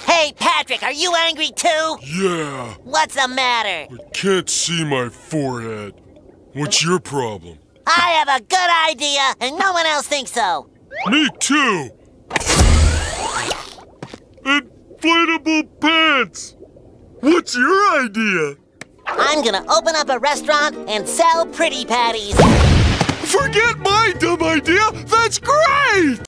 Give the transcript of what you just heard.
Hey, Patrick, are you angry too? Yeah, What's the matter? I can't see my forehead. What's your problem? I have a good idea, and no one else thinks so. Me too! Inflatable pants! What's your idea? I'm gonna open up a restaurant and sell pretty patties. Forget my dumb idea! That's great!